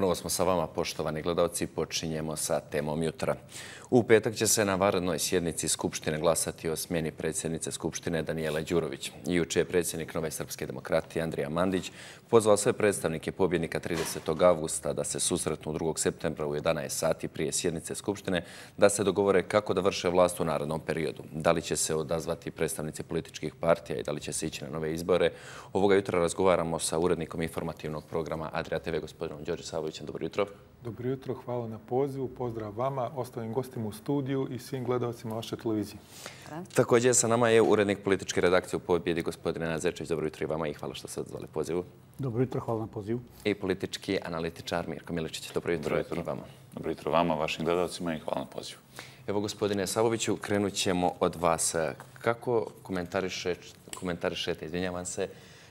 Ponovo smo sa vama, poštovani gledalci, počinjemo sa temom jutra. U petak će se na varadnoj sjednici Skupštine glasati o smjeni predsjednice Skupštine Danijela Đurović. Juče je predsjednik Nove Srpske demokratije Andrija Mandić pozvao sve predstavnike pobjednika 30. augusta da se susretnu 2. septembra u 11 sati prije sjednice Skupštine da se dogovore kako da vrše vlast u narodnom periodu. Da li će se odazvati predstavnici političkih partija i da li će se ići na nove izbore? Ovoga jutra razgovaramo sa urednikom informativnog programa Adria TV, gospodinom Đorđe Savovićem. Dobro jutro. Dobro jutro, hvala na pozivu. Pozdrav vama, ostalim gostima u studiju i svim gledalcima vaše televizije. Također sa nama je urednik političke redakcije u pobjedi, gospodine Nazirčević. Dobro jutro i vama i hvala što ste odzvali pozivu. Dobro jutro, hvala na pozivu. I politički analitičar Mirko Miličić. Dobro jutro i vama. Dobro jutro vama, vašim gledalcima i hvala na pozivu. Evo, gospodine Savoviću, krenut ćemo od vas. Kako komentarišete, izvinjavam se,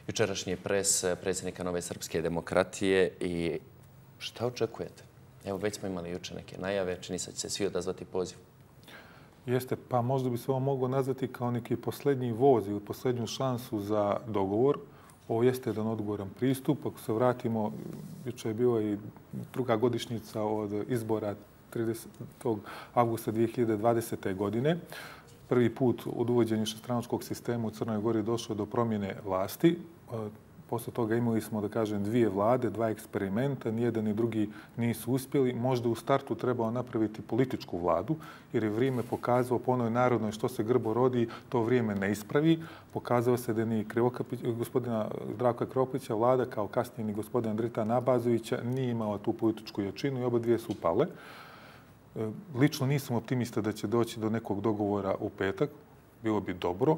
jučerašnji pres predsjednika Nove Srpske demokratije i šta očekujete? Evo, već smo imali juče neke najave, čini se će se svi odazvati poziv. Jeste, pa možda bi se ovo moglo nazvati kao neki posljednji voz ili posljednju šansu za dogovor. Ovo jeste jedan odgovoran pristup. Ako se vratimo, juče je bila i druga godišnjica od izbora 30. augusta 2020. godine. Prvi put od uvođenja šestranočkog sistema u Crnoj Gori došlo do promjene vlasti. Posle toga imali smo, da kažem, dvije vlade, dva eksperimenta, nijedan i drugi nisu uspjeli. Možda u startu trebao napraviti političku vladu, jer je vrijeme pokazao po onoj narodnoj što se grbo rodi, to vrijeme ne ispravi. Pokazao se da ni gospodina Zdravka Kropića vlada, kao kasnije ni gospodina Drita Nabazovića, nije imala tu političku jačinu i oba dvije su upale. E, lično nisam optimista da će doći do nekog dogovora u petak. Bilo bi dobro.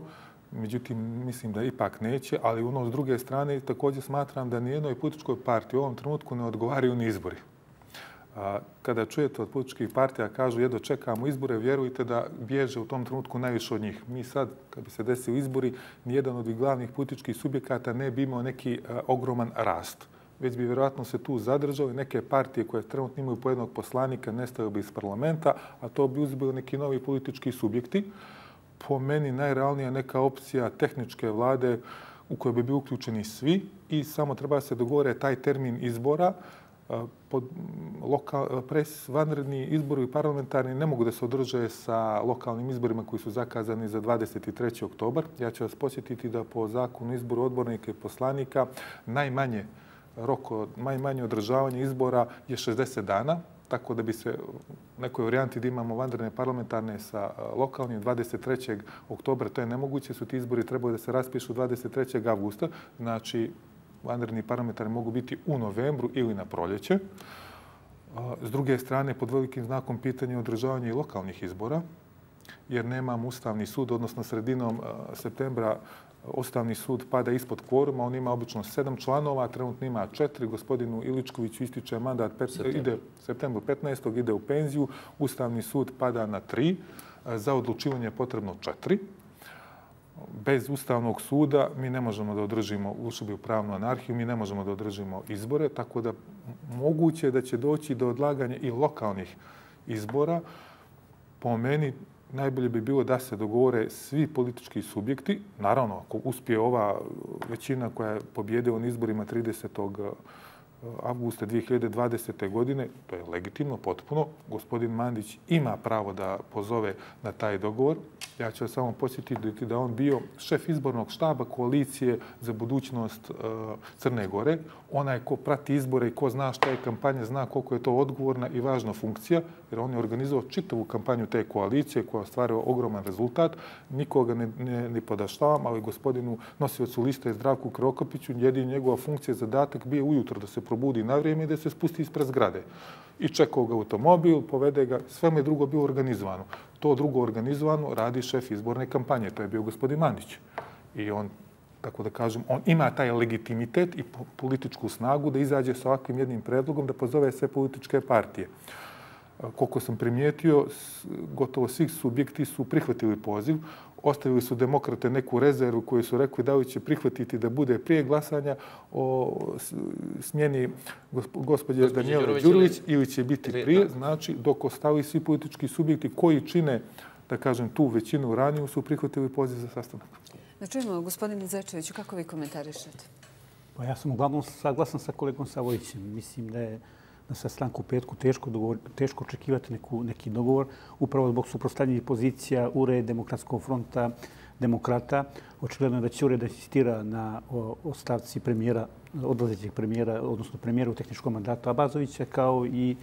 Međutim, mislim da ipak neće, ali ono s druge strane također smatram da nijednoj političkoj partiji u ovom trenutku ne odgovaraju ni izbori. Kada čujete od političkih partija kažu jedno čekamo izbore, vjerujte da bježe u tom trenutku najviše od njih. Mi sad, kad bi se desili izbori, nijedan od glavnih političkih subjekata ne bi imao neki ogroman rast. Već bi vjerojatno se tu zadržao i neke partije koje trenutno imaju po jednog poslanika, nestaju bi iz parlamenta, a to bi uzbili neki novi politički subjekti po meni najrealnija neka opcija tehničke vlade u kojoj bi bili uključeni svi i samo treba se dogovore taj termin izbora. Pod lokal, pres, vanredni izbori parlamentarni ne mogu da se održe sa lokalnim izborima koji su zakazani za 23. oktobar. Ja ću vas posjetiti da po zakonu izboru odbornika i poslanika najmanje roko, najmanje održavanje izbora je 60 dana tako da bi se u nekoj varijanti da imamo vanredne parlamentarne sa e, lokalnim 23. oktobra, to je nemoguće, su ti izbori trebaju da se raspišu 23. augusta, znači vanredni parlamentarni mogu biti u novembru ili na proljeće. E, s druge strane, pod velikim znakom pitanja je održavanje i lokalnih izbora, jer nemam ustavni sud, odnosno sredinom septembra Ustavni sud pada ispod kvoruma, on ima obično sedam članova, trenutno ima četiri. Gospodinu Iličkoviću ističe mandat ide septembru 15. ide u penziju. Ustavni sud pada na tri. Za odlučivanje je potrebno četiri. Bez Ustavnog suda mi ne možemo da održimo ušubi u pravnu anarhiju, mi ne možemo da održimo izbore, tako da moguće je da će doći do odlaganja i lokalnih izbora. Po meni najbolje bi bilo da se dogovore svi politički subjekti. Naravno, ako uspije ova većina koja je pobjedila na izborima 30 avgusta 2020. godine, to je legitimno, potpuno. Gospodin Mandić ima pravo da pozove na taj dogovor. Ja ću samo posjetiti da on bio šef izbornog štaba koalicije za budućnost e, Crne Gore. Ona je ko prati izbore i ko zna šta je kampanja, zna koliko je to odgovorna i važna funkcija, jer on je organizovao čitavu kampanju te koalicije koja je stvarila ogroman rezultat. Nikoga ne, ne, ne podaštavam, ali gospodinu nosiocu liste Zdravku Krokopiću, jedin njegova funkcija, zadatak bio ujutro da se probudi na vrijeme i da se spusti ispred zgrade. I čekao ga automobil, povede ga, sve mu je drugo bilo organizovano to drugo organizovano radi šef izborne kampanje. To je bio gospodin Mandić. I on, tako da kažem, on ima taj legitimitet i političku snagu da izađe sa ovakvim jednim predlogom da pozove sve političke partije. Koliko sam primijetio, gotovo svih subjekti su prihvatili poziv ostavili su demokrate neku rezervu koju su rekli da li će prihvatiti da bude prije glasanja o smjeni gospođe Danijela Đurović ili će biti prije. Znači, dok ostali svi politički subjekti koji čine, da kažem, tu većinu raniju su prihvatili poziv za sastanak. Da čujemo, gospodine Zečeviću, kako vi komentarišete? Pa ja sam uglavnom saglasan sa kolegom Savojićem. Mislim da je na sastanku petku teško, dogovor, teško očekivati neku, neki dogovor, upravo zbog suprostavljenih pozicija URE, Demokratskog fronta, demokrata. Očigledno je da će ured insistira na ostavci premijera, odlazećeg premijera, odnosno premijera u tehničkom mandatu Abazovića, kao i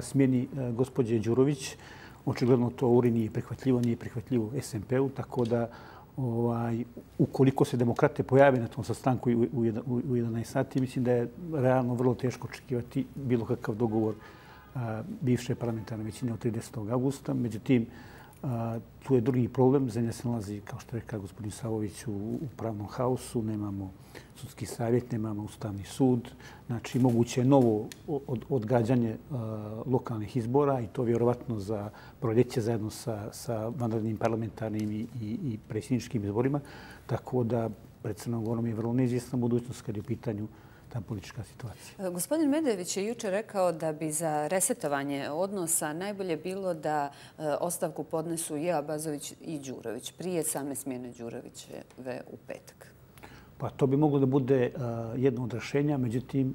smjeni gospođe Đurović. Očigledno to URI nije prihvatljivo, nije prihvatljivo SMP-u, tako da ovaj, ukoliko se demokrate pojave na tom sastanku u, u, u 11 sati, mislim da je realno vrlo teško očekivati bilo kakav dogovor a, bivše parlamentarne većine od 30. augusta. Međutim, a, tu je drugi problem. Zemlja se nalazi, kao što je rekao gospodin Savović, u, u pravnom haosu. Nemamo sudski savjet, nemamo ustavni sud. Znači, moguće je novo od, odgađanje a, lokalnih izbora i to vjerovatno za proljeće zajedno sa, sa vanrednim parlamentarnim i, i, i predsjedničkim izborima. Tako da pred Crnom Gorom je vrlo neizvjesna budućnost kad je u pitanju ta politička situacija. E, gospodin Medević je juče rekao da bi za resetovanje odnosa najbolje bilo da e, ostavku podnesu i Abazović i Đurović prije same smjene Đurovićeve u petak. Pa to bi moglo da bude uh, jedno od rešenja, međutim,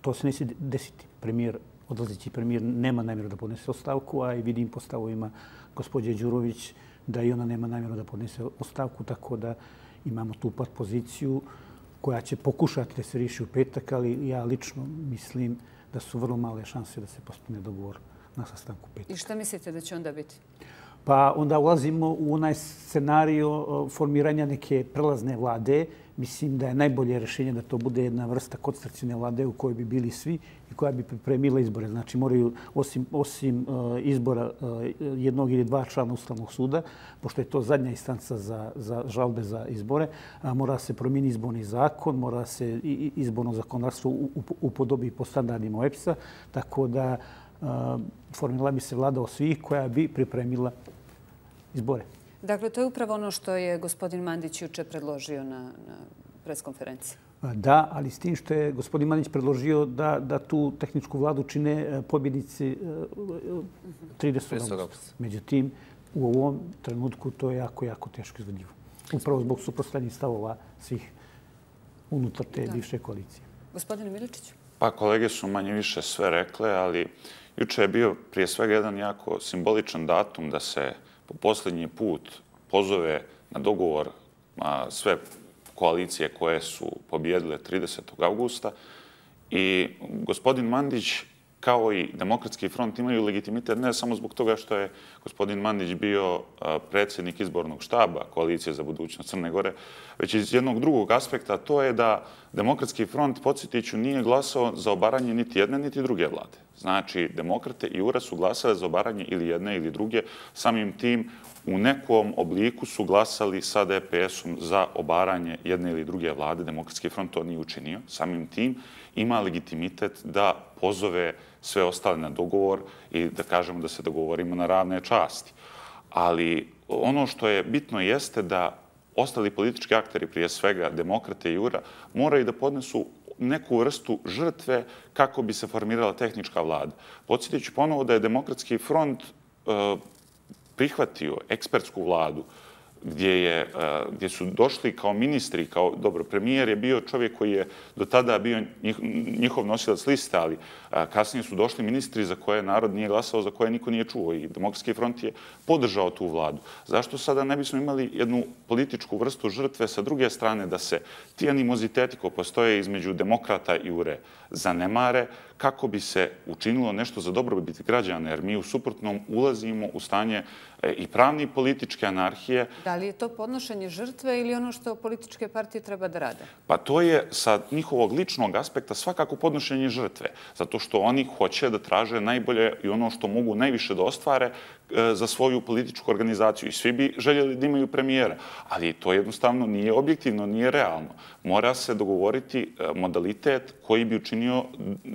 to se neće desiti. Premijer, odlazeći premijer, nema namjeru da podnese ostavku, a i vidim po stavovima gospođe Đurović da i ona nema namjeru da podnese ostavku, tako da imamo tu pat poziciju koja će pokušati da se riši u petak, ali ja lično mislim da su vrlo male šanse da se postane dogovor na sastanku petak. I šta mislite da će onda biti? Pa onda ulazimo u onaj scenariju e, formiranja neke prelazne vlade. Mislim da je najbolje rješenje da to bude jedna vrsta konstrukcijne vlade u kojoj bi bili svi i koja bi pripremila izbore. Znači moraju, osim, osim e, izbora e, jednog ili dva člana Ustavnog suda, pošto je to zadnja instanca za, za žalbe za izbore, a mora se promijeni izborni zakon, mora se izborno zakonarstvo upodobi po standardima OEPS-a, tako da formila bi se vlada o svih koja bi pripremila izbore. Dakle, to je upravo ono što je gospodin Mandić juče predložio na, na preskonferenciji. Da, ali s tim što je gospodin Mandić predložio da, da tu tehničku vladu čine e, pobjednici 30. augusta. Međutim, u ovom trenutku to je jako, jako teško izvodivo. Upravo zbog suprostavljenih stavova svih unutar te bivše koalicije. Gospodine Miličiću? Pa kolege su manje više sve rekle, ali juče je bio prije svega jedan jako simboličan datum da se po posljednji put pozove na dogovor sve koalicije koje su pobjedile 30. augusta. I gospodin Mandić kao i Demokratski front imaju legitimitet ne samo zbog toga što je gospodin Mandić bio predsjednik izbornog štaba Koalicije za budućnost Crne Gore, već iz jednog drugog aspekta, to je da Demokratski front, podsjetiću, nije glasao za obaranje niti jedne, niti druge vlade. Znači, demokrate i URA su glasale za obaranje ili jedne ili druge. Samim tim, u nekom obliku su glasali sa DPS-om za obaranje jedne ili druge vlade. Demokratski front to nije učinio. Samim tim, ima legitimitet da pozove sve ostale na dogovor i da kažemo da se dogovorimo na ravne časti. Ali ono što je bitno jeste da ostali politički akteri, prije svega demokrate i jura, moraju da podnesu neku vrstu žrtve kako bi se formirala tehnička vlada. Podsjetit ću ponovo da je demokratski front eh, prihvatio ekspertsku vladu gdje, je, e, gdje su došli kao ministri, kao, dobro, premijer je bio čovjek koji je do tada bio njihov nosilac liste, ali e, kasnije su došli ministri za koje narod nije glasao, za koje niko nije čuo i Demokratski front je podržao tu vladu. Zašto sada ne bismo imali jednu političku vrstu žrtve sa druge strane da se ti animoziteti ko postoje između demokrata i ure zanemare, kako bi se učinilo nešto za dobrobit građana, jer mi u suprotnom ulazimo u stanje e, i pravni i političke anarhije. Da li je to podnošenje žrtve ili ono što političke partije treba da rade? Pa to je sa njihovog ličnog aspekta svakako podnošenje žrtve, zato što oni hoće da traže najbolje i ono što mogu najviše da ostvare e, za svoju političku organizaciju. I svi bi željeli da imaju premijera, ali to jednostavno nije objektivno, nije realno. Mora se dogovoriti e, modalitet koji bi učinio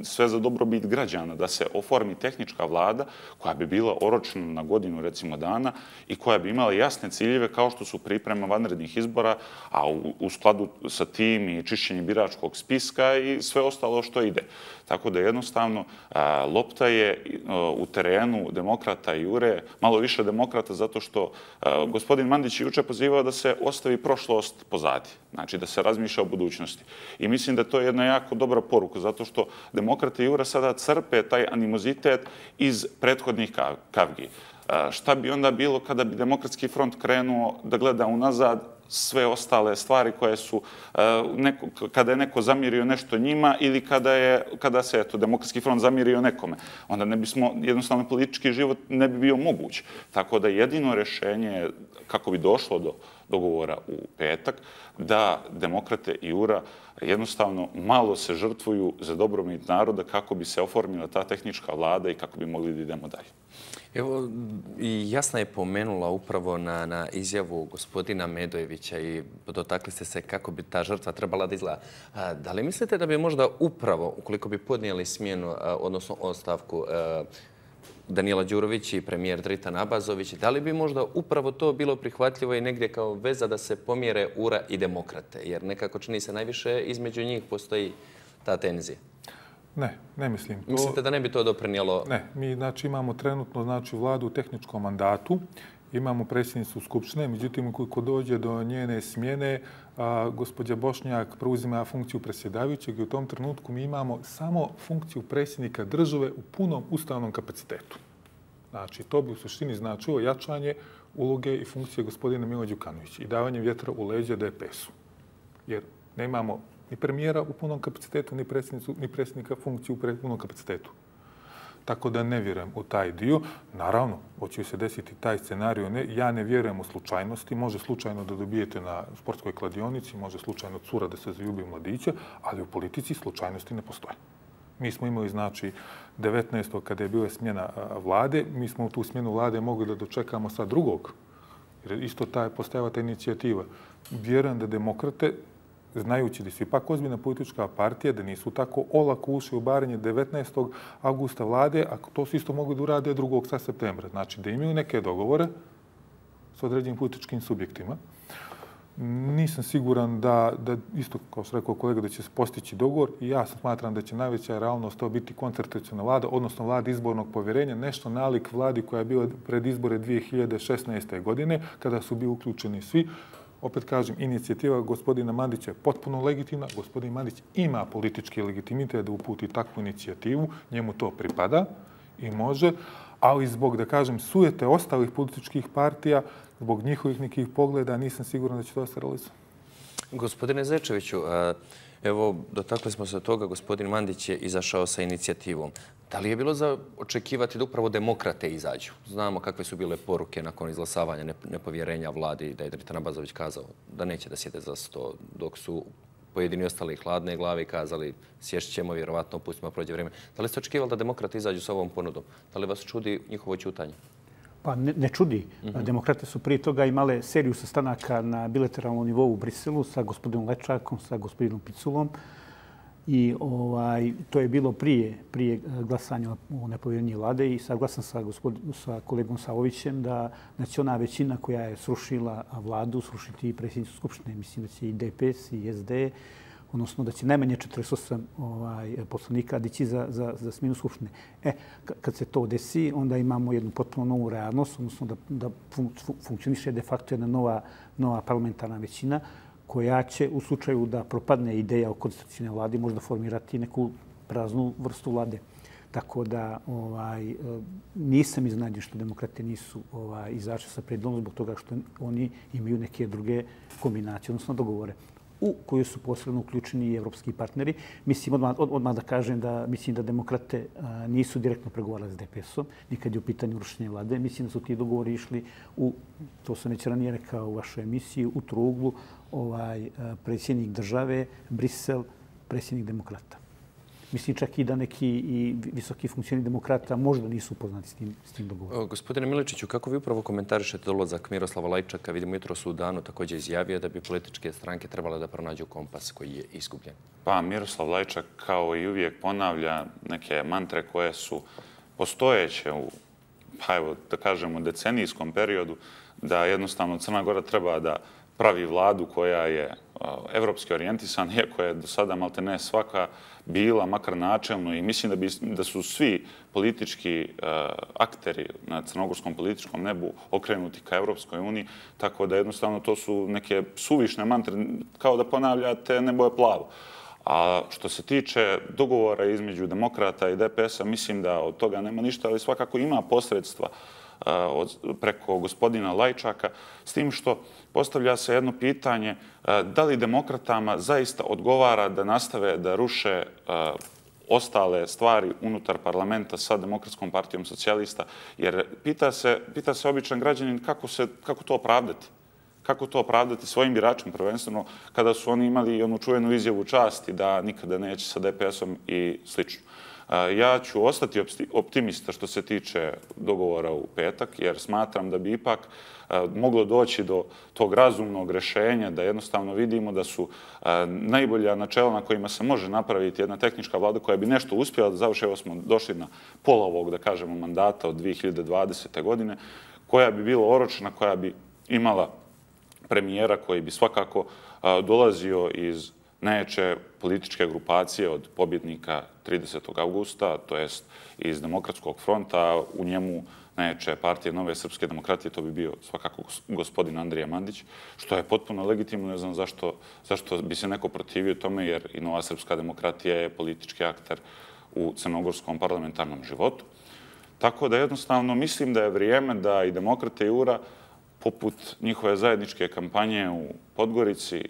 sve za dobrobit građana, da se oformi tehnička vlada koja bi bila oročena na godinu, recimo, dana, i koja bi imala jasne ciljeve kao što su priprema vanrednih izbora, a u, u skladu sa tim i čišćenje biračkog spiska i sve ostalo što ide. Tako da jednostavno lopta je u terenu demokrata i Jure, malo više demokrata zato što gospodin Mandić je juče pozivao da se ostavi prošlost pozadi, znači da se razmišlja o budućnosti. I mislim da to je jedna jako dobra poruka zato što demokrata i Jure sada crpe taj animozitet iz prethodnih kavgi. Šta bi onda bilo kada bi demokratski front krenuo da gleda unazad sve ostale stvari koje su, e, neko, kada je neko zamirio nešto njima ili kada, je, kada se eto, demokratski front zamirio nekome. Onda ne bismo, jednostavno politički život ne bi bio moguć. Tako da jedino rešenje kako bi došlo do dogovora u petak, da demokrate i URA jednostavno malo se žrtvuju za dobrobit naroda kako bi se oformila ta tehnička vlada i kako bi mogli da idemo dalje. Evo, i jasna je pomenula upravo na, na izjavu gospodina Medojevića i dotakli ste se kako bi ta žrtva trebala da izgleda. Da li mislite da bi možda upravo, ukoliko bi podnijeli smjenu, odnosno ostavku Danijela Đurović i premijer Dritan Abazović, da li bi možda upravo to bilo prihvatljivo i negdje kao veza da se pomjere URA i demokrate? Jer nekako čini se najviše između njih postoji ta tenzija. Ne, ne mislim. To... Mislite da ne bi to doprinjelo? Ne, mi znači, imamo trenutno znači, vladu u tehničkom mandatu, imamo predsjednicu Skupštine, međutim, kako dođe do njene smjene, a, gospođa Bošnjak preuzima funkciju predsjedavajućeg i u tom trenutku mi imamo samo funkciju predsjednika države u punom ustavnom kapacitetu. Znači, to bi u suštini značilo jačanje uloge i funkcije gospodina Milo Đukanovića i davanje vjetra u leđe DPS-u. Jer nemamo ni premijera u punom kapacitetu, ni, ni predsjednika funkciju u punom kapacitetu. Tako da ne vjerujem u taj dio. Naravno, hoće se desiti taj scenario. Ne, ja ne vjerujem u slučajnosti. Može slučajno da dobijete na sportskoj kladionici, može slučajno cura da se zaljubi u mladiće, ali u politici slučajnosti ne postoje. Mi smo imali, znači, 19. kada je bila smjena vlade, mi smo u tu smjenu vlade mogli da dočekamo sa drugog. Jer isto taj postajava ta inicijativa. Vjerujem da demokrate znajući da su ipak ozbiljna politička partija, da nisu tako olako ušli u baranje 19. augusta vlade, a to su isto mogli da urade 2. septembra. Znači da imaju neke dogovore s određenim političkim subjektima. Nisam siguran da, da isto, kao što rekao kolega, da će se postići dogovor i ja smatram da će najveća realnost to biti koncertacijona vlada, odnosno vlada izbornog povjerenja, nešto nalik vladi koja je bila pred izbore 2016. godine, kada su bili uključeni svi opet kažem, inicijativa gospodina Mandića je potpuno legitimna. Gospodin Mandić ima politički legitimitet da uputi takvu inicijativu. Njemu to pripada i može. Ali zbog, da kažem, sujete ostalih političkih partija, zbog njihovih nekih pogleda, nisam siguran da će to se realizati. Gospodine Zečeviću, evo, dotakli smo se toga, gospodin Mandić je izašao sa inicijativom. Da li je bilo za očekivati da upravo demokrate izađu? Znamo kakve su bile poruke nakon izglasavanja nepovjerenja vladi da je Dritan Abazović kazao da neće da sjede za sto, dok su pojedini ostali hladne glave i kazali sješćemo, vjerovatno, pustimo prođe vrijeme. Da li ste očekivali da demokrate izađu sa ovom ponudom? Da li vas čudi njihovo čutanje? Pa ne, ne čudi. Mm -hmm. Demokrate su prije toga imale seriju sastanaka na bilateralnom nivou u Briselu sa gospodinom Lečakom, sa gospodinom Piculom. I ovaj, to je bilo prije, prije eh, glasanja u nepovjerenje vlade i saglasan sa, gospod, sa kolegom Savovićem da nacionalna većina koja je srušila vladu, srušiti i predsjednicu Skupštine, mislim da će i DPS i SD, odnosno da će najmanje 48 ovaj, poslanika dići za, za, za sminu Skupštine. E, kad se to desi, onda imamo jednu potpuno novu realnost, odnosno da, da fun, funkcioniše de facto jedna nova, nova parlamentarna većina koja će u slučaju da propadne ideja o konstitucijnoj vladi možda formirati neku praznu vrstu vlade. Tako da ovaj, nisam iznađen što demokrate nisu ovaj, izašli sa predlogom zbog toga što oni imaju neke druge kombinacije, odnosno dogovore u koju su posebno uključeni i evropski partneri. Mislim odmah, odmah da kažem da mislim da demokrate nisu direktno pregovarali s DPS-om, nikad je u pitanju rušenje vlade. Mislim da su ti dogovori išli u, to sam već ranije rekao u vašoj emisiji, u truglu ovaj, predsjednik države, Brisel, predsjednik demokrata. Mislim čak i da neki i visoki funkcijni demokrata možda nisu upoznati s tim, s tim dogovorom. Gospodine Miličiću, kako vi upravo komentarišete dolazak Miroslava Lajčaka? Vidimo jutro su u danu također izjavio da bi političke stranke trebale da pronađu kompas koji je izgubljen. Pa Miroslav Lajčak kao i uvijek ponavlja neke mantre koje su postojeće u pa evo, da kažemo, decenijskom periodu, da jednostavno Crna Gora treba da pravi vladu koja je evropski orijentisan, iako je do sada malte ne svaka bila, makar načelno, i mislim da, bi, da su svi politički uh, akteri na crnogorskom političkom nebu okrenuti ka Evropskoj uniji, tako da jednostavno to su neke suvišne mantre, kao da ponavljate nebo je plavo. A što se tiče dogovora između demokrata i DPS-a, mislim da od toga nema ništa, ali svakako ima posredstva od, preko gospodina Lajčaka, s tim što postavlja se jedno pitanje da li demokratama zaista odgovara da nastave da ruše ostale stvari unutar parlamenta sa Demokratskom partijom socijalista, jer pita se, pita se običan građanin kako, se, kako to opravdati kako to opravdati svojim biračima prvenstveno kada su oni imali onu čuvenu izjavu časti da nikada neće sa DPS-om i slično. Ja ću ostati optimista što se tiče dogovora u petak, jer smatram da bi ipak moglo doći do tog razumnog rešenja, da jednostavno vidimo da su najbolja načela na kojima se može napraviti jedna tehnička vlada koja bi nešto uspjela da završi. Evo smo došli na pola ovog, da kažemo, mandata od 2020. godine, koja bi bila oročena, koja bi imala premijera koji bi svakako dolazio iz najjače političke grupacije od pobjednika 30. augusta, to jest iz Demokratskog fronta, u njemu najjače partije Nove Srpske demokratije, to bi bio svakako gospodin Andrija Mandić, što je potpuno legitimno, ne znam zašto, zašto bi se neko protivio tome, jer i Nova Srpska demokratija je politički akter u crnogorskom parlamentarnom životu. Tako da jednostavno mislim da je vrijeme da i demokrate i URA poput njihove zajedničke kampanje u Podgorici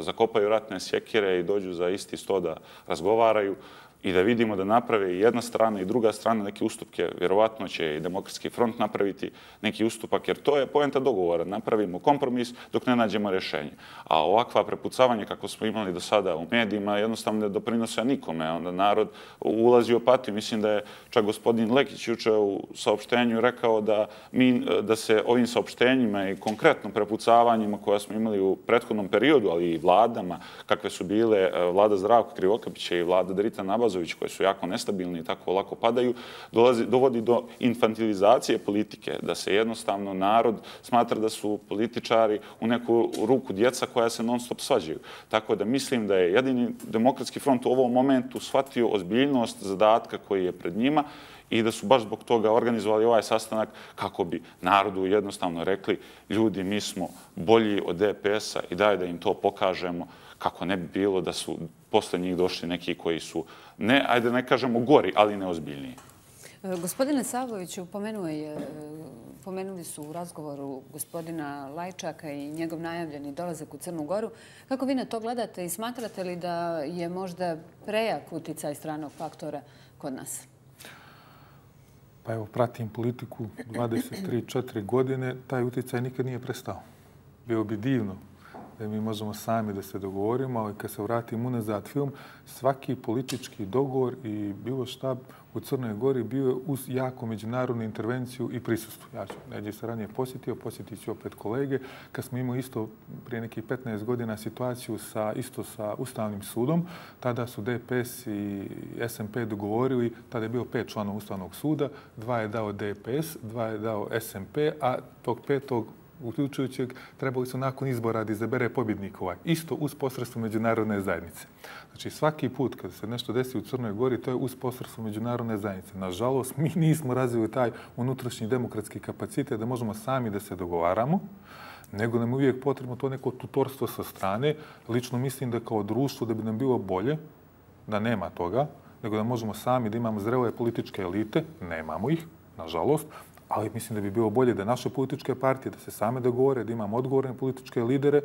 zakopaju ratne sjekire i dođu za isti sto da razgovaraju i da vidimo da naprave i jedna strana i druga strana neke ustupke. Vjerovatno će i Demokratski front napraviti neki ustupak, jer to je poenta dogovora. Napravimo kompromis dok ne nađemo rješenje. A ovakva prepucavanja kako smo imali do sada u medijima jednostavno ne doprinose nikome. Onda narod ulazi u opatiju. Mislim da je čak gospodin Lekić juče u saopštenju rekao da, mi, da se ovim saopštenjima i konkretno prepucavanjima koja smo imali u prethodnom periodu, ali i vladama, kakve su bile eh, vlada Zdravka Krivokapića i vlada Drita Nabaz, Brozović, koje su jako nestabilni i tako lako padaju, dolazi, dovodi do infantilizacije politike, da se jednostavno narod smatra da su političari u neku ruku djeca koja se non stop svađaju. Tako da mislim da je jedini demokratski front u ovom momentu shvatio ozbiljnost zadatka koji je pred njima i da su baš zbog toga organizovali ovaj sastanak kako bi narodu jednostavno rekli ljudi, mi smo bolji od DPS-a i daj da im to pokažemo kako ne bi bilo da su posle njih došli neki koji su, ne, ajde ne kažemo gori, ali neozbiljniji. E, gospodine Savoviću, pomenuli su u razgovoru gospodina Lajčaka i njegov najavljeni dolazak u Crnu Goru. Kako vi na to gledate i smatrate li da je možda prejak uticaj stranog faktora kod nas? Pa evo, pratim politiku 23-4 godine, taj uticaj nikad nije prestao. Bio bi divno da mi možemo sami da se dogovorimo, ali kad se vratim unazad film, svaki politički dogovor i bilo šta u Crnoj Gori bio je uz jako međunarodnu intervenciju i prisustvu. Ja ću neđe se ranije posjetio, posjetit ću opet kolege, kad smo imali isto prije nekih 15 godina situaciju sa, isto sa Ustavnim sudom, tada su DPS i SMP dogovorili, tada je bio pet članova Ustavnog suda, dva je dao DPS, dva je dao SMP, a tog petog uključujućeg, trebali su nakon izbora da izabere pobjednik ovaj. Isto uz posredstvo međunarodne zajednice. Znači, svaki put kad se nešto desi u Crnoj Gori, to je uz posredstvo međunarodne zajednice. Nažalost, mi nismo razvili taj unutrašnji demokratski kapacitet da možemo sami da se dogovaramo, nego nam je uvijek potrebno to neko tutorstvo sa strane. Lično mislim da kao društvo da bi nam bilo bolje, da nema toga, nego da možemo sami da imamo zrele političke elite, nemamo ih, nažalost, ali mislim da bi bilo bolje da naše političke partije, da se same dogovore, da imamo odgovorne političke lidere.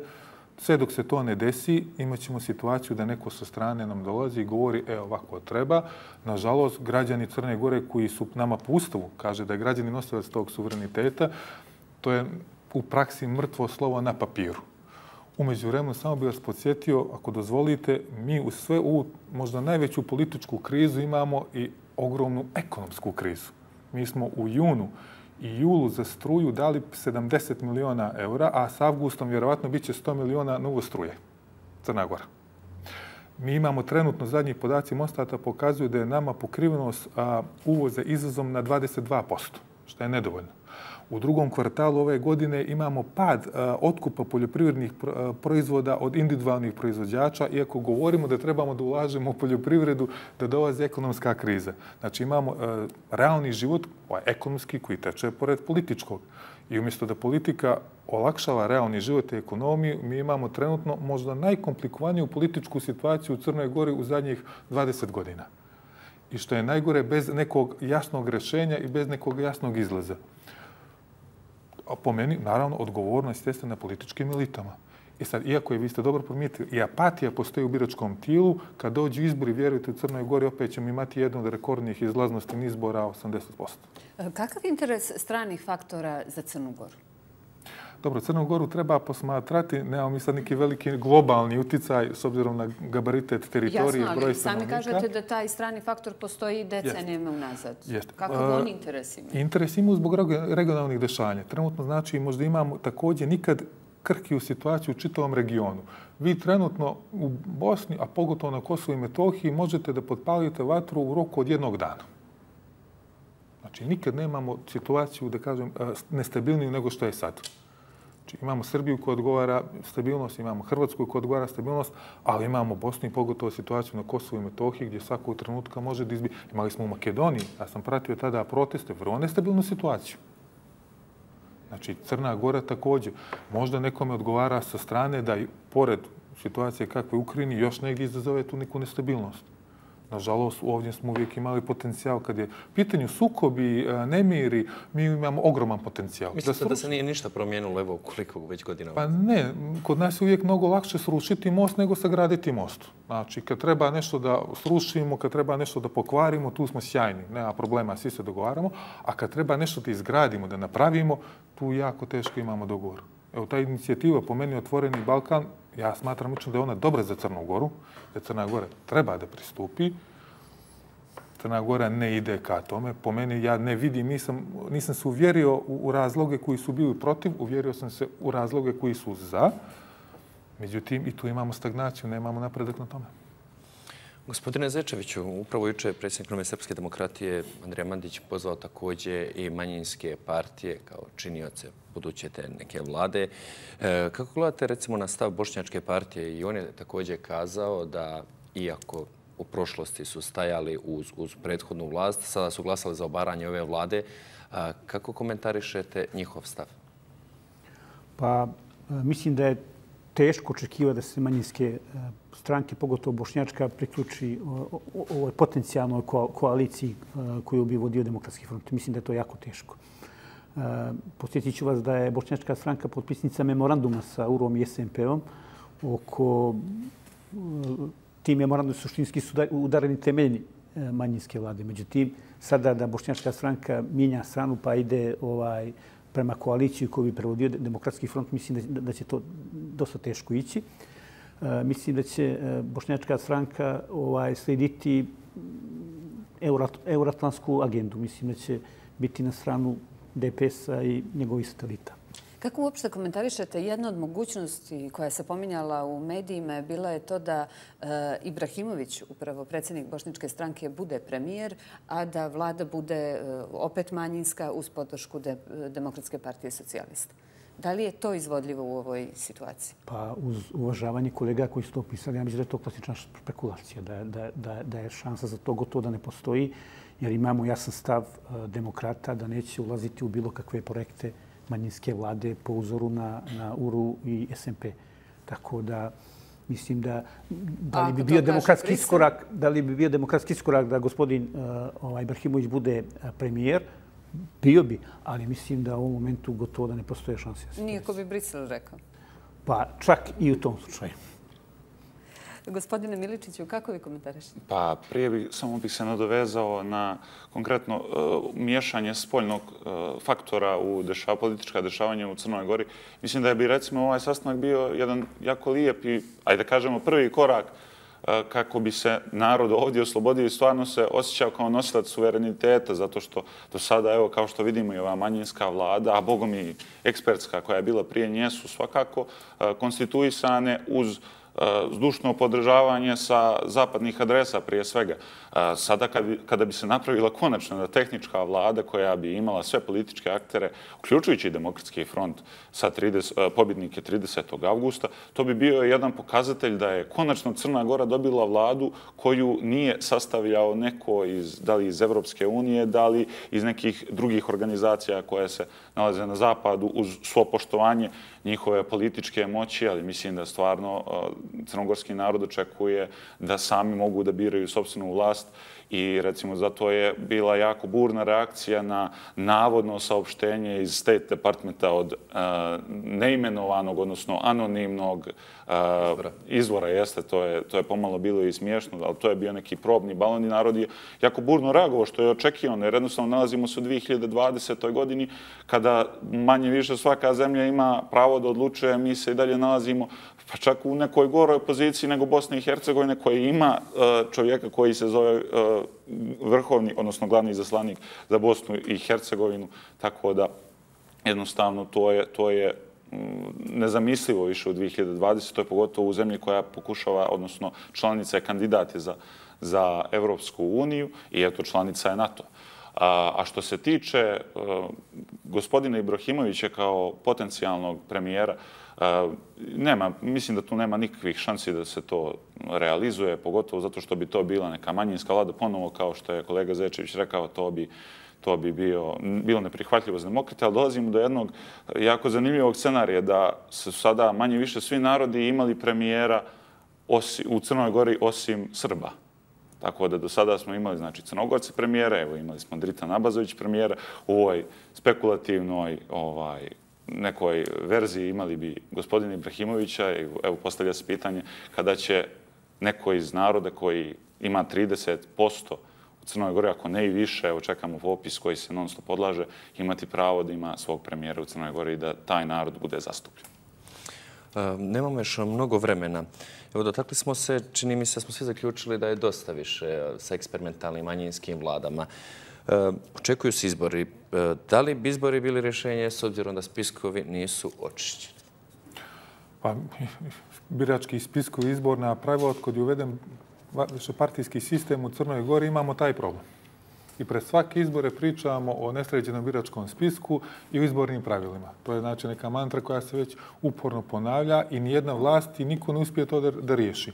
Sve dok se to ne desi, imat ćemo situaciju da neko sa strane nam dolazi i govori, e, ovako treba. Nažalost, građani Crne Gore koji su nama po ustavu, kaže da je građani nosilac tog suvereniteta, to je u praksi mrtvo slovo na papiru. Umeđu vremenu, samo bih vas podsjetio, ako dozvolite, mi u sve u možda najveću političku krizu imamo i ogromnu ekonomsku krizu. Mi smo u junu i julu za struju dali 70 miliona eura, a s avgustom vjerovatno bit će 100 miliona novo struje. Crna Gora. Mi imamo trenutno zadnji podaci Mostata pokazuju da je nama pokrivenost a, uvoze izazom na 22%. što je nedovoljno. U drugom kvartalu ove godine imamo pad e, otkupa poljoprivrednih e, proizvoda od individualnih proizvođača, iako govorimo da trebamo da ulažemo u poljoprivredu da dolazi ekonomska kriza. Znači imamo e, realni život, ovaj ekonomski, koji teče pored političkog. I umjesto da politika olakšava realni život i ekonomiju, mi imamo trenutno možda najkomplikovaniju političku situaciju u Crnoj Gori u zadnjih 20 godina. I što je najgore, bez nekog jasnog rešenja i bez nekog jasnog izlaza po meni, naravno, odgovornost jeste na političkim elitama. I sad, iako je, vi ste dobro primijetili, i apatija postoji u biračkom tilu, kad dođu izbori, vjerujte, u Crnoj Gori opet ćemo imati jednu od rekordnih izlaznosti izbora 80%. Kakav interes stranih faktora za Crnu Goru? Dobro, Crnu Goru treba posmatrati, nemamo mi sad neki veliki globalni uticaj s obzirom na gabaritet teritorije, Jasno, ali sami kažete da taj strani faktor postoji decenijama unazad. Jeste. Kakav on interes ima? Interes ima zbog regionalnih dešanja. Trenutno znači možda imamo također nikad krhkiju situaciju u čitavom regionu. Vi trenutno u Bosni, a pogotovo na Kosovo i Metohiji, možete da potpalite vatru u roku od jednog dana. Znači, nikad nemamo situaciju, da kažem, nestabilniju nego što je sad. Znači, imamo Srbiju koja odgovara stabilnost, imamo Hrvatsku koja odgovara stabilnost, ali imamo Bosnu i pogotovo situaciju na Kosovo i Metohiji gdje svakog trenutka može da izbi... Imali smo u Makedoniji, ja sam pratio tada proteste, vrlo nestabilnu situaciju. Znači, Crna Gora također. Možda nekome odgovara sa strane da i pored situacije kakve u Ukrajini još negdje izazove tu neku nestabilnost. Nažalost, ovdje smo uvijek imali potencijal. Kad je pitanju sukobi, e, nemiri, mi imamo ogroman potencijal. Mislite da, da se nije ništa promijenilo evo koliko već godina? Pa ne, kod nas je uvijek mnogo lakše srušiti most nego sagraditi most. Znači, kad treba nešto da srušimo, kad treba nešto da pokvarimo, tu smo sjajni, nema problema, svi se dogovaramo. A kad treba nešto da izgradimo, da napravimo, tu jako teško imamo dogovor. Evo, ta inicijativa po meni Otvoreni Balkan, ja smatram lično da je ona dobra za Crnu Goru, da Crna Gora treba da pristupi. Crna Gora ne ide ka tome. Po meni ja ne vidim, nisam, nisam se uvjerio u, u razloge koji su bili protiv, uvjerio sam se u razloge koji su za. Međutim, i tu imamo stagnaciju, nemamo napredak na tome. Gospodine Zečeviću, upravo juče je predsjednik Nove Srpske demokratije Andrija Mandić pozvao takođe i manjinske partije kao činioce buduće te neke vlade. E, kako gledate recimo na stav Bošnjačke partije i on je takođe kazao da iako u prošlosti su stajali uz, uz prethodnu vlast, sada su glasali za obaranje ove vlade. kako komentarišete njihov stav? Pa e, mislim da je teško očekiva da se manjinske e, stranke, pogotovo Bošnjačka, priključi e, ovoj potencijalnoj koaliciji e, koju bi vodio Demokratski front. Mislim da je to jako teško. Posjetit ću vas da je Bošnjačka stranka potpisnica memoranduma sa UROM i SMP-om oko ti memorandum suštinski su udareni temeljni manjinske vlade. Međutim, sada da Bošnjačka stranka mijenja stranu pa ide ovaj, prema koaliciji koju bi prevodio Demokratski front, mislim da, da će to dosta teško ići. E, mislim da će e, Bošnjačka stranka ovaj, slediti euratlansku agendu. Mislim da će biti na stranu DPS-a i njegovih satelita. Kako uopšte komentarišete? Jedna od mogućnosti koja se pominjala u medijima je bila je to da e, Ibrahimović, upravo predsjednik Bošničke stranke, bude premijer, a da vlada bude e, opet manjinska uz podršku Demokratske partije socijalista. Da li je to izvodljivo u ovoj situaciji? Pa uz uvažavanje kolega koji su to opisali, ja mislim da je to klasična spekulacija, da, da, da, da je šansa za to gotovo da ne postoji, jer imamo jasan stav e, demokrata da neće ulaziti u bilo kakve projekte manjinske vlade po uzoru na, na URU i SMP. Tako da mislim da da li bi bio demokratski iskorak, da li bi bio demokratski iskorak da gospodin uh, ovaj Ibrahimović bude uh, premijer, bio bi, ali mislim da u ovom momentu gotovo da ne postoje šanse. Nijako bi Brisel rekao. Pa čak i u tom slučaju. Gospodine Miličiću, kako vi komentarišete? Pa prije bi, samo bih se nadovezao na konkretno uh, miješanje spoljnog uh, faktora u dešava, politička dešavanja u Crnoj Gori. Mislim da je bi recimo ovaj sastanak bio jedan jako lijep i, ajde da kažemo, prvi korak uh, kako bi se narod ovdje oslobodio i stvarno se osjećao kao nosilac suvereniteta, zato što do sada, evo, kao što vidimo i ova manjinska vlada, a bogom i ekspertska koja je bila prije nje, su svakako konstituisane uz uh, E, zdušno podržavanje sa zapadnih adresa prije svega. E, sada kada bi se napravila konačna da tehnička vlada koja bi imala sve političke aktere, uključujući Demokratski front sa 30, e, pobjednike 30. augusta, to bi bio jedan pokazatelj da je konačno Crna Gora dobila vladu koju nije sastavljao neko iz, da li iz Evropske unije, da li iz nekih drugih organizacija koje se nalaze na zapadu uz svo poštovanje njihove političke moći, ali mislim da stvarno crnogorski narod očekuje da sami mogu da biraju sobstvenu vlast i recimo zato je bila jako burna reakcija na navodno saopštenje iz State Departmenta od uh, neimenovanog, odnosno anonimnog uh, izvora. Jeste, to je, to je pomalo bilo i smiješno, ali to je bio neki probni balon i narod je jako burno reagovao što je očekivano, jer jednostavno nalazimo se u 2020. godini kada manje više svaka zemlja ima pravo da odlučuje, mi se i dalje nalazimo pa čak u nekoj goroj poziciji nego Bosne i Hercegovine koja ima e, čovjeka koji se zove e, vrhovni, odnosno glavni zaslanik za Bosnu i Hercegovinu, tako da jednostavno to je, to je mm, nezamislivo više u 2020. To je pogotovo u zemlji koja pokušava, odnosno članica je kandidat za, za Evropsku uniju i eto članica je NATO. A, a što se tiče uh, gospodina Ibrahimovića kao potencijalnog premijera, Nema, mislim da tu nema nikakvih šansi da se to realizuje, pogotovo zato što bi to bila neka manjinska vlada. Ponovo, kao što je kolega Zečević rekao, to bi to bi bio, bilo neprihvatljivo za demokrate, ali dolazimo do jednog jako zanimljivog scenarija da su sada manje više svi narodi imali premijera osi, u Crnoj Gori osim Srba. Tako da do sada smo imali znači, Crnogorce premijera, evo imali smo Drita Nabazović premijera u ovoj spekulativnoj ovaj, nekoj verziji imali bi gospodina Ibrahimovića, evo postavlja se pitanje kada će neko iz naroda koji ima 30% u Crnoj Gori, ako ne i više, evo čekamo popis koji se non stop podlaže, imati pravo da ima svog premijera u Crnoj Gori i da taj narod bude zastupljen. E, nemamo još mnogo vremena. Evo, dotakli smo se, čini mi se, smo svi zaključili da je dosta više sa eksperimentalnim manjinskim vladama. E, Eh, očekuju se izbori. Eh, da li bi izbori bili rješenje s obzirom da spiskovi nisu očišćeni? Pa, birački spiskovi izborna pravila, kod je uveden partijski sistem u Crnoj Gori, imamo taj problem. I pred svake izbore pričamo o nesređenom biračkom spisku i o izbornim pravilima. To je znači neka mantra koja se već uporno ponavlja i nijedna vlast i niko ne uspije to da, da riješi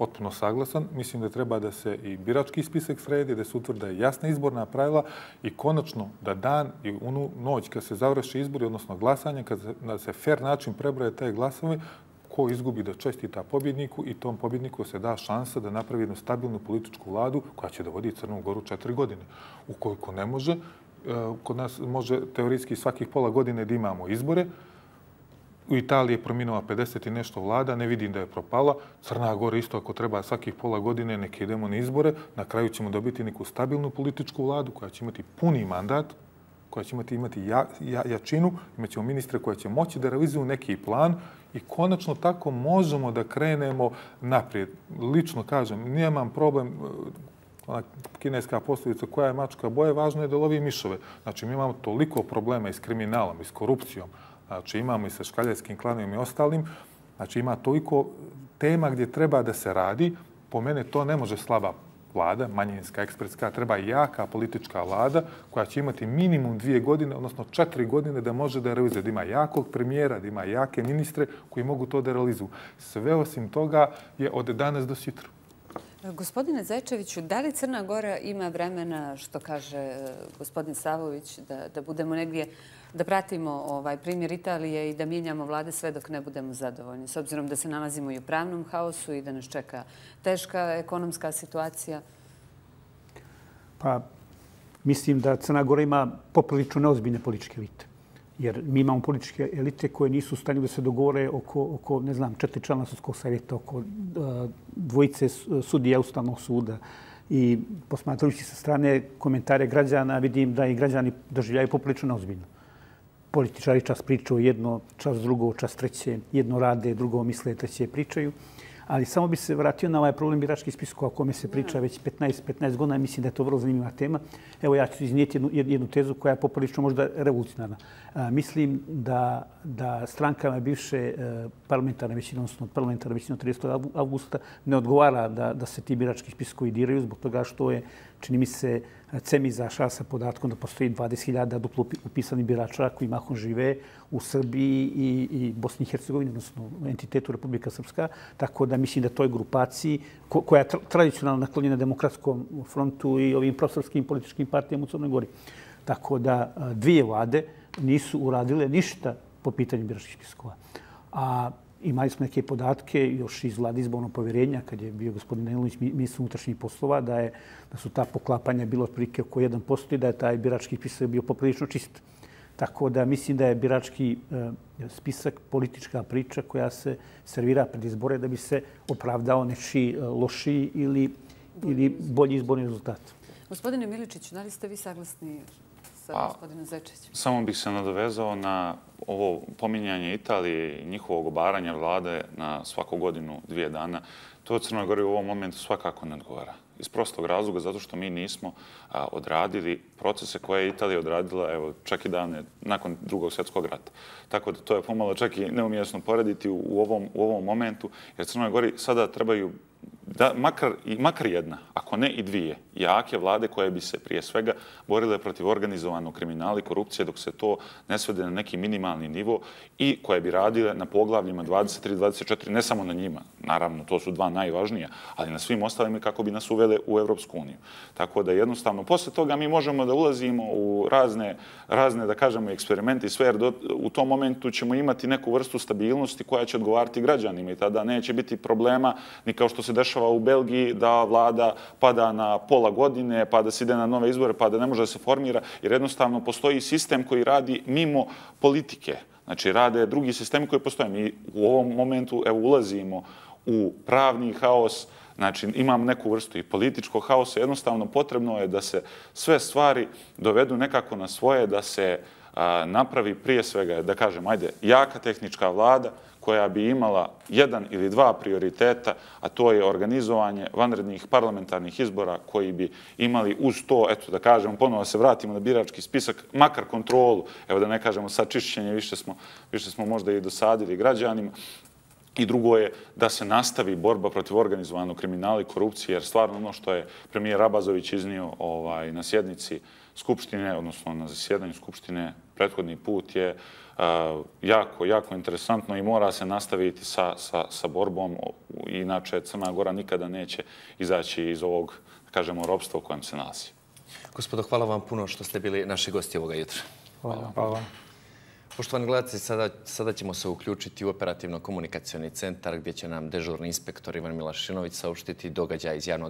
potpuno saglasan. Mislim da treba da se i birački spisak sredi, da se utvrda jasna izborna pravila i konačno da dan i unu noć kad se završi izbori, odnosno glasanje, kad se, da se fair način prebroje taj glasove, ko izgubi da čestita pobjedniku i tom pobjedniku se da šansa da napravi jednu stabilnu političku vladu koja će da vodi Crnu Goru četiri godine. Ukoliko ne može, eh, kod nas može teorijski svakih pola godine da imamo izbore, U Italiji je prominula 50 i nešto vlada, ne vidim da je propala. Crna Gora isto ako treba svakih pola godine neke idemo na izbore. Na kraju ćemo dobiti neku stabilnu političku vladu koja će imati puni mandat, koja će imati, imati ja, ja, jačinu, imat ćemo ministre koja će moći da realizuju neki plan i konačno tako možemo da krenemo naprijed. Lično kažem, nemam problem, eh, ona kineska posljedica koja je mačka boje, važno je da lovi mišove. Znači, mi imamo toliko problema i s kriminalom i s korupcijom, Znači imamo i sa škaljevskim klanom i ostalim. Znači ima toliko tema gdje treba da se radi. Po mene to ne može slaba vlada, manjinska, ekspertska, treba jaka politička vlada koja će imati minimum dvije godine, odnosno četiri godine da može da realizuje, da ima jakog premijera, da ima jake ministre koji mogu to da realizuju. Sve osim toga je od danas do sutra. Gospodine Zajčeviću, da li Crna Gora ima vremena, što kaže eh, gospodin Savović, da, da budemo negdje da pratimo ovaj primjer Italije i da mijenjamo vlade sve dok ne budemo zadovoljni, s obzirom da se nalazimo i u pravnom haosu i da nas čeka teška ekonomska situacija? Pa, mislim da Crna Gora ima poprilično neozbiljne političke elite. Jer mi imamo političke elite koje nisu u stanju da se dogovore oko, oko ne znam, četiri člana sudskog savjeta, oko e, dvojice sudija Ustavnog suda. I posmatrujući sa strane komentare građana, vidim da i građani doživljaju poprilično neozbiljno političari čas pričaju jedno, čas drugo, čas treće, jedno rade, drugo misle, treće pričaju. Ali samo bi se vratio na ovaj problem biračkih spiskova o kome se priča već 15-15 godina. Mislim da je to vrlo zanimljiva tema. Evo ja ću iznijeti jednu, jednu tezu koja je poprilično možda revolucionarna. Mislim da, da strankama bivše e, parlamentarne većine, odnosno parlamentarne većine od 30. augusta, ne odgovara da, da se ti birački spiskovi diraju zbog toga što je, čini mi se, CEM izašao sa podatkom da postoji 20.000 duplo upisani birača koji mahom žive u Srbiji i, i Bosni i Hercegovini, odnosno entitetu Republika Srpska. Tako da mislim da toj grupaciji, koja je tradicionalno naklonjena demokratskom frontu i ovim prosrpskim političkim partijama u Crnoj Gori. Tako da dvije vlade nisu uradile ništa po pitanju biračkih spiskova. A imali smo neke podatke još iz vlade izbornog povjerenja, kad je bio gospodin Danilović ministar unutrašnjih poslova, da, je, da su ta poklapanja bilo otprilike oko 1% i da je taj birački spisak bio poprilično čist. Tako da mislim da je birački e, spisak politička priča koja se servira pred izbore da bi se opravdao neči e, lošiji loši ili, ili bolji izborni rezultat. Gospodine Miličić, da li ste vi saglasni sa gospodinom Zečećem? Samo bih se nadovezao na ovo pominjanje Italije i njihovog obaranja vlade na svaku godinu, dvije dana. To Crnoj Gori u ovom momentu svakako ne odgovara. Iz prostog razloga, zato što mi nismo odradili procese koje je Italija odradila, evo, čak i dane nakon drugog svjetskog rata. Tako da to je pomalo čak i neumjesno porediti u ovom, u ovom momentu, jer Crnoj Gori sada trebaju da makar, i makar jedna, ako ne i dvije, jake vlade koje bi se prije svega borile protiv organizovanog kriminala i korupcije dok se to ne svede na neki minimalni nivo i koje bi radile na poglavljima 23-24, ne samo na njima, naravno to su dva najvažnija, ali na svim ostalima kako bi nas uvele u Evropsku uniju. Tako da jednostavno, posle toga mi možemo da ulazimo u razne, razne da kažemo, eksperimenti sve, jer do, u tom momentu ćemo imati neku vrstu stabilnosti koja će odgovarati građanima i tada neće biti problema ni kao što se dešava u Belgiji da vlada pada na pola godine, pa da se ide na nove izbore, pa da ne može da se formira, jer jednostavno postoji sistem koji radi mimo politike. Znači, rade drugi sistemi koji postoje. Mi u ovom momentu evo, ulazimo u pravni haos, znači imam neku vrstu i političkog haosa. Jednostavno potrebno je da se sve stvari dovedu nekako na svoje, da se uh, napravi prije svega, da kažem, ajde, jaka tehnička vlada, koja bi imala jedan ili dva prioriteta, a to je organizovanje vanrednih parlamentarnih izbora koji bi imali uz to, eto da kažemo, ponovo se vratimo na birački spisak, makar kontrolu, evo da ne kažemo sad čišćenje, više smo, više smo možda i dosadili građanima, I drugo je da se nastavi borba protiv organizovanog kriminala i korupcije, jer stvarno ono što je premijer Abazović iznio ovaj, na sjednici Skupštine, odnosno na zasjedanju Skupštine, prethodni put je jako, jako interesantno i mora se nastaviti sa, sa, sa borbom. Inače, Crna Gora nikada neće izaći iz ovog, kažemo, robstva u kojem se nalazi. Gospodo, hvala vam puno što ste bili naši gosti ovoga jutra. Hvala. hvala. Poštovani gledalci, sada, sada ćemo se uključiti u operativno-komunikacioni centar gdje će nam dežurni inspektor Ivan Milašinović sauštiti događaj iz javnog